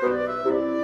Música